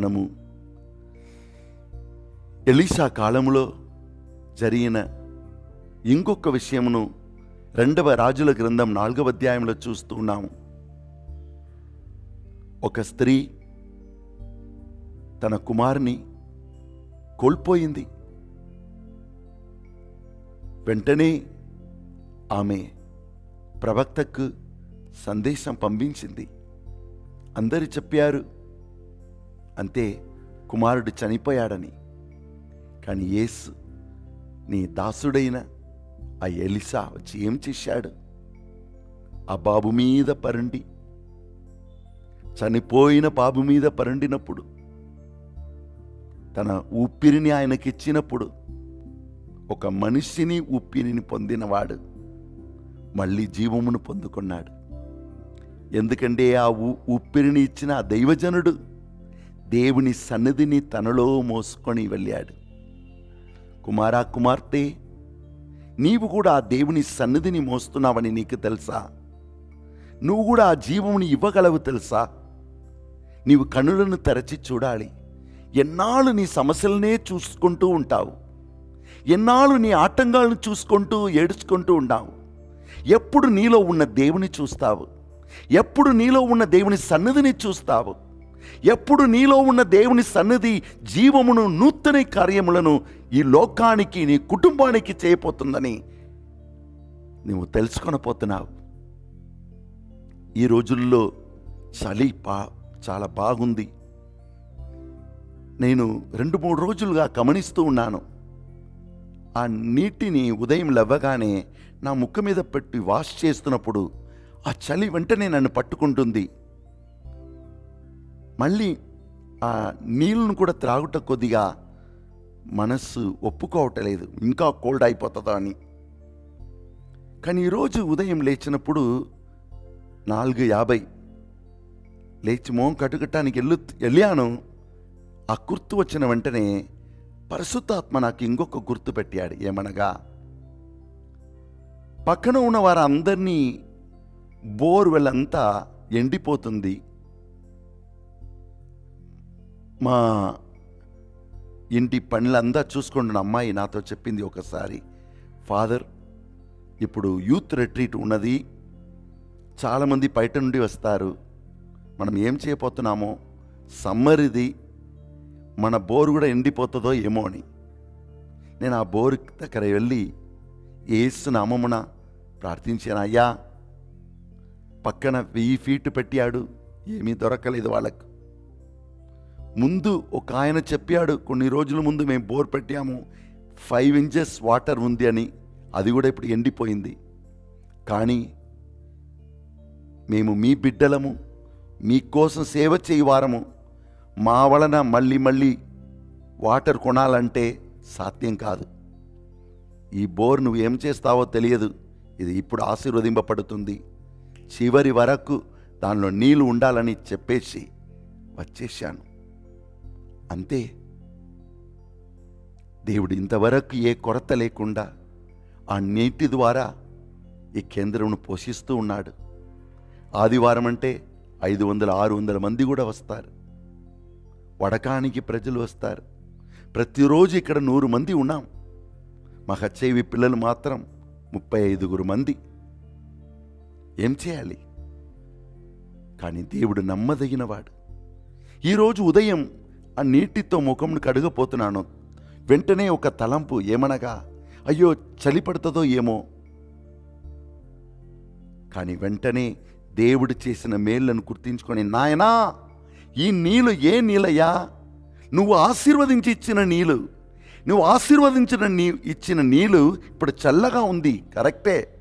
మనము. ఎలీసా కాలంలో జరిగిన ఇంకొక విషయమును రెండవ రాజుల గ్రంథం నాలుగవ అధ్యాయంలో చూస్తూ ఉన్నాము. ఒక స్త్రీ తన కుమారుని కోల్పోయింది. వెంటనే ఆమె ప్రవక్తకు సందేశం పంపించింది. అందరు చెప్పారు అంతే కుమారుడు చనిపోయాడని. కానీ యేసు నీ దాసుడైన ఆ ఎలిసా వచ్చి ఏం చేశాడు? ఆ బాబు మీద పరండి. చనిపోయిన బాబు మీద పరండినప్పుడు తన ఊపిరిని ఆయనకిచ్చినప్పుడు ఒక మనిషిని ఊపిరిని పొందినవాడు మళ్ళీ జీవమును పొందుకున్నాడు. ఎందుకంటే ఆ ఊ- ఊపిరిని ఇచ్చిన ఆ దైవజనుడు దేవుని సన్నిధిని తనలో మోసుకొని వెళ్ళాడు. కుమారా కుమార్తె నీవు కూడా ఆ దేవుని సన్నిధిని మోస్తున్నావని నీకు తెలుసా? నువ్వు కూడా ఆ జీవముని ఇవ్వగలవు తెలుసా? నీవు కనులను తెరచి చూడాలి. ఎన్నాళ్ళు నీ సమస్యలనే చూసుకుంటూ ఉంటావు. ఎన్నాళ్ళు నీ ఆటంకాలను చూసుకుంటూ ఏడుచుకుంటూ ఉన్నావు. ఎప్పుడు నీలో ఉన్న దేవుని చూస్తావు. ఎప్పుడు నీలో ఉన్న దేవుని సన్నిధిని చూస్తావు. ఎప్పుడు నీలో ఉన్న దేవుని సన్నిధి జీవమును నూతన కార్యములను ఈ లోకానికి నీ కుటుంబానికి చేయబోతుందని నువ్వు తెలుసుకొనపోతున్నావు ఈ రోజుల్లో చలి పా చాలా బాగుంది. నేను రెండు మూడు రోజులుగా గమనిస్తూ ఉన్నాను. ఆ నీటిని ఉదయం లవ్వగానే నా ముక్కు మీద పెట్టి వాష్ చేస్తున్నప్పుడు ఆ చలి వెంటనే నన్ను పట్టుకుంటుంది. మళ్ళీ ఆ నీళ్ళను కూడా త్రాగుట కొద్దిగా మనస్సు ఒప్పుకోవటలేదు ఇంకా కోల్డ్ అయిపోతుందా అని. కానీ ఈరోజు ఉదయం లేచినప్పుడు నాలుగు యాభై లేచి మోం కట్టుకట్టానికి వెళ్ళు వెళ్ళాను. ఆ గుర్తు వచ్చిన వెంటనే పరిశుద్ధాత్మ నాకు ఇంకొక గుర్తు పెట్టాడు. ఏమనగా పక్కన ఉన్న వారందరినీ బోర్వెల్ అంతా ఎండిపోతుంది. మా ఇంటి పనులంతా చూసుకుంటున్న అమ్మాయి నాతో చెప్పింది ఒకసారి. ఫాదర్ ఇప్పుడు యూత్ రెట్రీట్ ఉన్నది. చాలామంది బయట నుండి వస్తారు. మనం ఏం చేయబోతున్నామో? సమ్మర్ ఇది. మన బోరు కూడా ఎండిపోతుందో ఏమో అని. నేను ఆ బోరు దగ్గర వెళ్ళి ఏసునామమున ప్రార్థించాను. అయ్యా పక్కన వెయ్యి ఫీట్ పెట్టాడు. ఏమీ దొరకలేదు వాళ్ళకు. ముందు ఒక ఆయన చెప్పాడు కొన్ని రోజుల ముందు మేము బోర్ పెట్టాము ఫైవ్ ఇంచెస్ వాటర్ ఉంది అని. అది కూడా ఇప్పుడు ఎండిపోయింది. కానీ మేము మీ బిడ్డలము మీకోసం సేవ చేయవారము మా వలన మళ్ళీ మళ్ళీ వాటర్ కొనాలంటే సాధ్యం కాదు. ఈ బోర్ నువ్వు ఏం చేస్తావో తెలియదు. ఇది ఇప్పుడు ఆశీర్వదింపబడుతుంది. చివరి వరకు దానిలో నీళ్ళు ఉండాలని చెప్పేసి వచ్చేసాను అంతే. దేవుడు ఇంతవరకు ఏ కొరత లేకుండా ఆ నీటి ద్వారా ఈ కేంద్రంను పోషిస్తూ ఉన్నాడు. ఆదివారం అంటే ఐదు వందల ఆరు వందల మంది కూడా వస్తారు. వడకానికి ప్రజలు వస్తారు. ప్రతిరోజు ఇక్కడ నూరు మంది ఉన్నాం. మా హచ్ఐవి పిల్లలు మాత్రం ముప్పై ఐదుగురు మంది. ఏం చేయాలి? కానీ దేవుడు నమ్మదగినవాడు. ఈరోజు ఉదయం ఆ నీటితో ముఖంను కడగపోతున్నాను. వెంటనే ఒక తలంపు ఏమనగా అయ్యో చలి పడుతుందో ఏమో. కానీ వెంటనే దేవుడు చేసిన మేళ్ళను గుర్తించుకొని నాయనా ఈ నీళ్ళు ఏ నీళ్ళయ్యా? నువ్వు ఆశీర్వదించి ఇచ్చిన నీళ్ళు. నువ్వు ఆశీర్వదించిన నీ ఇచ్చిన నీళ్ళు ఇప్పుడు చల్లగా ఉంది కరెక్టే.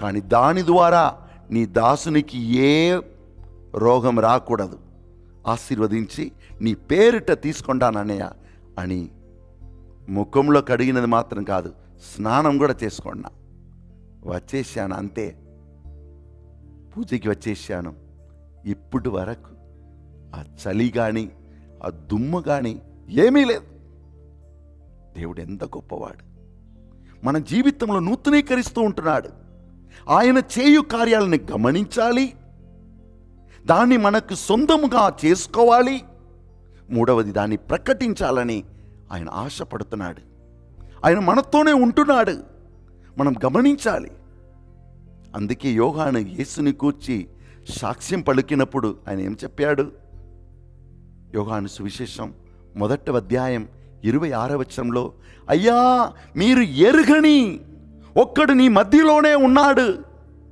కానీ దాని ద్వారా నీ దాసునికి ఏ రోగం రాకూడదు. ఆశీర్వదించి నీ పేరిట తీసుకుంటానన్నయ్య అని ముఖంలో కడిగినది మాత్రం కాదు స్నానం కూడా చేసుకున్నా వచ్చేసాను అంతే. పూజకి వచ్చేసాను. ఇప్పటి వరకు ఆ చలి కానీ ఆ దుమ్ము కానీ ఏమీ లేదు. దేవుడు ఎంత గొప్పవాడు. మన జీవితంలో నూతనీకరిస్తూ ఉంటున్నాడు. ఆయన చేయు కార్యాలను గమనించాలి. దాన్ని మనకు సొంతముగా చేసుకోవాలి. మూడవది దాన్ని ప్రకటించాలని ఆయన ఆశపడుతున్నాడు. ఆయన మనతోనే ఉంటున్నాడు. మనం గమనించాలి. అందుకే యోగాను యేసుని కూర్చి సాక్ష్యం పలికినప్పుడు ఆయన ఏం చెప్పాడు? యోగాను సువిశేషం మొదటి అధ్యాయం ఇరవై ఆరవచనంలో అయ్యా మీరు ఎరుగని ఒక్కడు నీ మధ్యలోనే ఉన్నాడు.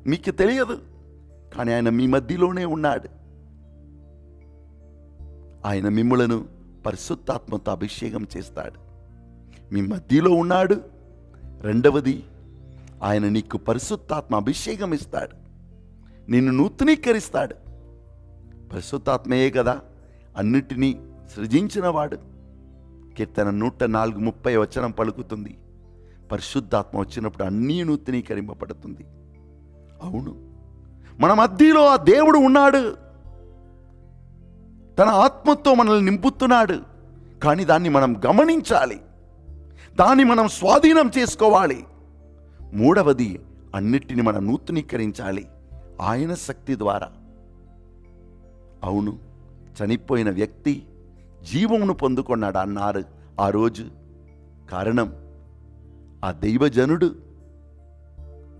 మీకు తెలియదు. కానీ ఆయన మీ మధ్యలోనే ఉన్నాడు. ఆయన మిమ్ములను పరిశుద్ధాత్మతో అభిషేకం చేస్తాడు. మీ మధ్యలో ఉన్నాడు. రెండవది ఆయన నీకు పరిశుద్ధాత్మ అభిషేకం ఇస్తాడు. నిన్ను నూతనీకరిస్తాడు. పరిశుద్ధాత్మయే కదా అన్నిటినీ సృజించినవాడు. కీర్తన నూట నాలుగు ముప్పై వచనం పలుకుతుంది. పరిశుద్ధాత్మ వచ్చినప్పుడు అన్నీ నూతనీకరింపబడుతుంది. అవును. మన మధ్యలో ఆ దేవుడు ఉన్నాడు. తన ఆత్మతో మనల్ని నింపుతున్నాడు. కానీ దాన్ని మనం గమనించాలి. దాన్ని మనం స్వాధీనం చేసుకోవాలి. మూడవది అన్నిటిని మనం నూతనీకరించాలి. ఆయన శక్తి ద్వారా. అవును చనిపోయిన వ్యక్తి జీవమును పొందుకున్నాడు అన్నారు ఆ రోజు కారణం ఆ దైవజనుడు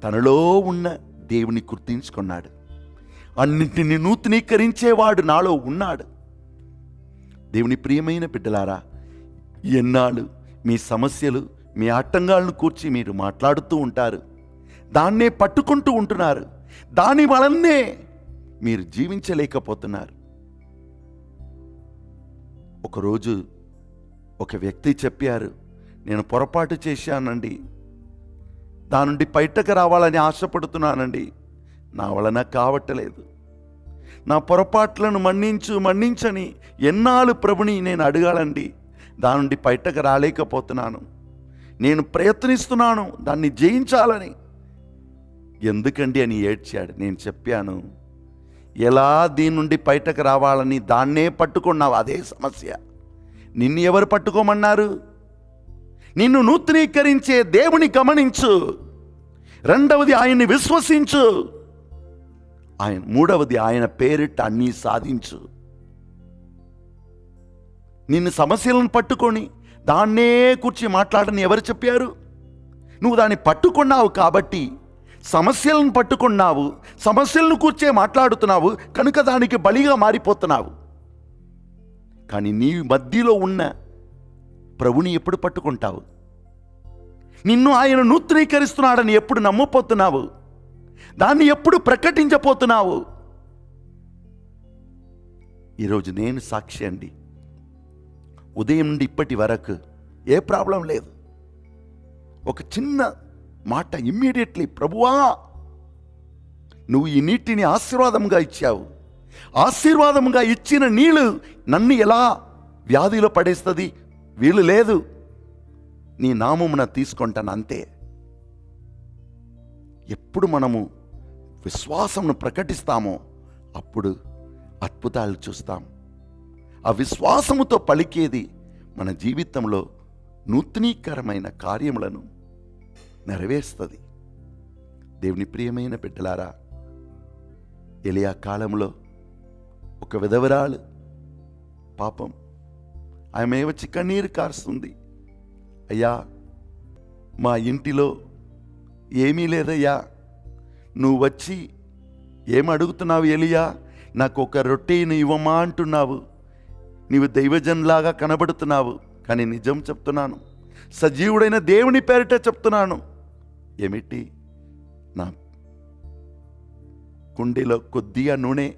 తనలో ఉన్న దేవుని గుర్తించుకున్నాడు. అన్నింటిని నూతనీకరించేవాడు నాలో ఉన్నాడు. దేవుని ప్రియమైన బిడ్డలారా ఎన్నాళ్ళు మీ సమస్యలు మీ ఆటంకాలను కూర్చి మీరు మాట్లాడుతూ ఉంటారు. దాన్నే పట్టుకుంటూ ఉంటున్నారు. దాని వలనే మీరు జీవించలేకపోతున్నారు. ఒకరోజు ఒక వ్యక్తి చెప్పారు నేను పొరపాటు చేశానండి. దాని నుండి బయటకు రావాలని ఆశపడుతున్నానండి. నా వలన కావట్లేదు నా పొరపాట్లను మన్నించు మన్నించని ఎన్నాళ్ళు ప్రభుని నేను అడగాలండి. దాని నుండి బయటకు రాలేకపోతున్నాను. నేను ప్రయత్నిస్తున్నాను దాన్ని జయించాలని. ఎందుకండి అని ఏడ్చాడు. నేను చెప్పాను ఎలా దీని నుండి బయటకు రావాలని దాన్నే పట్టుకున్నావు? అదే సమస్య. నిన్ను ఎవరు పట్టుకోమన్నారు? నిన్ను నూతనీకరించే దేవుని గమనించు. రెండవది ఆయన్ని విశ్వసించు. ఆయన మూడవది ఆయన పేరిట అన్నీ సాధించు. నిన్ను సమస్యలను పట్టుకొని దాన్నే కూర్చి మాట్లాడని ఎవరు చెప్పారు? నువ్వు దాన్ని పట్టుకున్నావు కాబట్టి సమస్యలను పట్టుకున్నావు సమస్యలను కూర్చే మాట్లాడుతున్నావు కనుక దానికి బలిగా మారిపోతున్నావు. కానీ నీ మధ్యలో ఉన్న ప్రభుని ఎప్పుడు పట్టుకుంటావు? నిన్ను ఆయన నూతనీకరిస్తున్నాడని ఎప్పుడు నమ్మపోతున్నావు? దాన్ని ఎప్పుడు ప్రకటించపోతున్నావు? ఈరోజు నేను సాక్షి అండి. ఉదయం నుండి ఇప్పటి వరకు ఏ ప్రాబ్లం లేదు. ఒక చిన్న మాట ఇమ్మీడియట్లీ ప్రభువా నువ్వు ఈ నీటిని ఆశీర్వాదంగా ఇచ్చావు. ఆశీర్వాదంగా ఇచ్చిన నీళ్ళు నన్ను ఎలా వ్యాధిలో పడేస్తుంది? వీలు లేదు. నీ నామమున తీసుకుంటాను అంతే ఎప్పుడు మనము విశ్వాసమును ప్రకటిస్తామో అప్పుడు అద్భుతాలు చూస్తాం. ఆ విశ్వాసముతో పలికేది మన జీవితంలో నూతనీకరమైన కార్యములను నెరవేరుస్తుంది. దేవుని ప్రియమైన బిడ్డలారా ఎలియా కాలంలో ఒక విధవరాలు పాపం ఆమె వచ్చి కన్నీరు కారుస్తుంది. అయ్యా మా ఇంటిలో ఏమీ లేదయ్యా. నువ్వు వచ్చి ఏమడుగుతున్నావు ఎలియా? నాకు ఒక రొట్టెని ఇవ్వమా అంటున్నావు. నీవు దైవజన్లాగా కనబడుతున్నావు. కానీ నిజం చెప్తున్నాను. సజీవుడైన దేవుని పేరిట చెప్తున్నాను. ఏమిటి? నా కుండీలో కొద్దిగా నూనె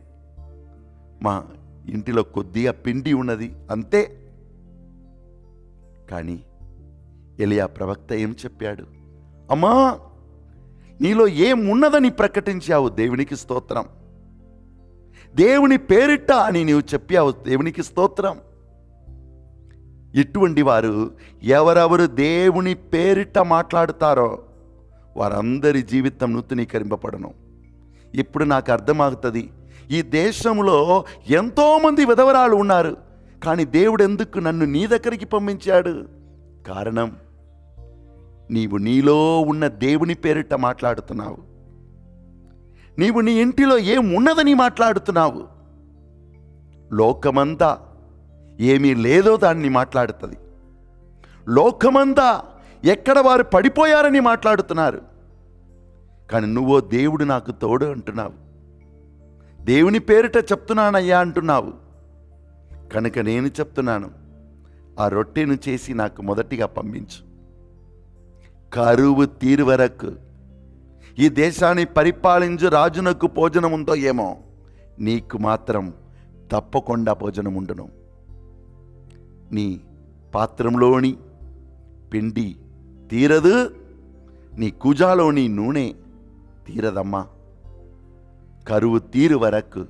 మా ఇంటిలో కొద్దిగా పిండి ఉన్నది. అంతే. కానీ ఎలియా ప్రవక్త ఏం చెప్పాడు? అమ్మా నీలో ఏమున్నదని ప్రకటించావు దేవునికి స్తోత్రం. దేవుని పేరిట అని నీవు చెప్పావు దేవునికి స్తోత్రం. ఇటువంటి వారు ఎవరెవరు దేవుని పేరిట మాట్లాడుతారో వారందరి జీవితం నూతనీకరింపబడను. ఇప్పుడు నాకు అర్థమవుతుంది ఈ దేశంలో ఎంతోమంది విధవరాలు ఉన్నారు. కానీ దేవుడు ఎందుకు నన్ను నీ దగ్గరికి పంపించాడు? కారణం నీవు నీలో ఉన్న దేవుని పేరిట మాట్లాడుతున్నావు. నీవు నీ ఇంటిలో ఏమున్నదని మాట్లాడుతున్నావు. లోకమంతా ఏమీ లేదో దాన్ని మాట్లాడుతుంది. లోకమంతా ఎక్కడ వారు పడిపోయారని మాట్లాడుతున్నారు. కానీ నువ్వో దేవుడు నాకు తోడు అంటున్నావు. దేవుని పేరిట చెప్తున్నానయ్యా అంటున్నావు. కనుక నేను చెప్తున్నాను ఆ రొట్టెను చేసి నాకు మొదటిగా పంపించు. కరువు తీరు వరకు ఈ దేశాన్ని పరిపాలించు రాజునకు భోజనం ఉందో ఏమో నీకు మాత్రం తప్పకుండా భోజనం ఉండను నీ పాత్రంలోని పిండి తీరదు నీ కుజాలోని నూనె తీరదమ్మా. కరువు తీరు వరకు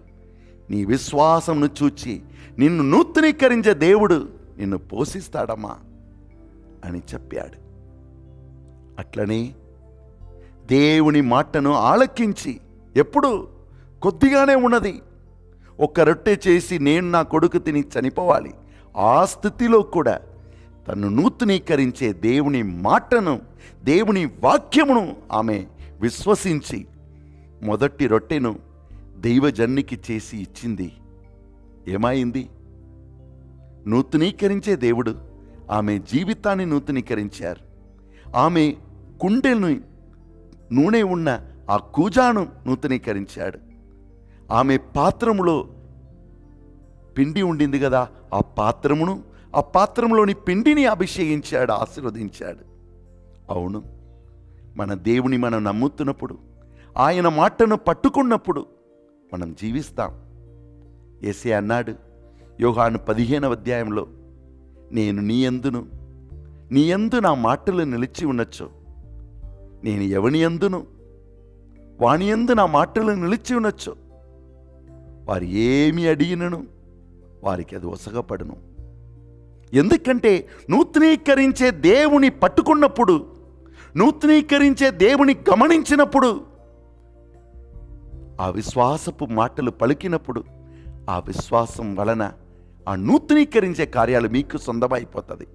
నీ విశ్వాసంను చూచి నిన్ను నూతనీకరించే దేవుడు నిన్ను పోషిస్తాడమ్మా అని చెప్పాడు. అట్లనే దేవుని మాటను ఆలకించి ఎప్పుడు కొద్దిగానే ఉన్నది. ఒక్క రొట్టె చేసి నేను నా కొడుకు తిని చనిపోవాలి. ఆ స్థితిలో కూడా తను నూతనీకరించే దేవుని మాటను దేవుని వాక్యమును ఆమె విశ్వసించి మొదటి రొట్టెను దైవజన్నికి చేసి ఇచ్చింది. ఏమైంది? నూతనీకరించే దేవుడు ఆమె జీవితాన్ని నూతనీకరించారు. ఆమె కుండెను నూనె ఉన్న ఆ కూజాను నూతనీకరించాడు. ఆమె పాత్రములో పిండి ఉండింది కదా ఆ పాత్రమును ఆ పాత్రంలోని పిండిని అభిషేకించాడు ఆశీర్వదించాడు. అవును మన దేవుని మనం నమ్ముతున్నప్పుడు ఆయన మాటను పట్టుకున్నప్పుడు మనం జీవిస్తాం. ఏసే అన్నాడు యోహాను పదిహేనవ అధ్యాయంలో నేను నీ ఎందును? నీ ఎందు నా మాటలు నిలిచి ఉండొచ్చు నేను ఎవని ఎందును? వాని ఎందు నా మాటలు నిలిచి ఉండొచ్చు వారు ఏమి అడిగినను? వారికి అది ఒసగపడును. ఎందుకంటే నూతనీకరించే దేవుని పట్టుకున్నప్పుడు నూతనీకరించే దేవుని గమనించినప్పుడు ఆ విశ్వాసపు మాటలు పలికినప్పుడు ఆ విశ్వాసం వలన ఆ నూతనీకరించే కార్యాలు మీకు సొంతమైపోతుంది.